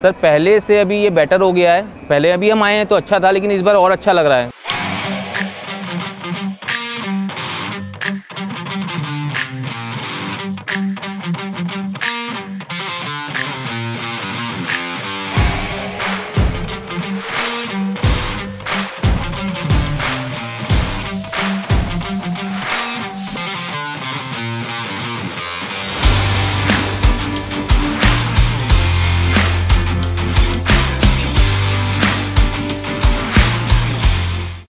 Sir, पहले से अभी ये बेटर हो गया है। पहले अभी हम आए हैं तो अच्छा था, लेकिन इस बार और अच्छा लग रहा है।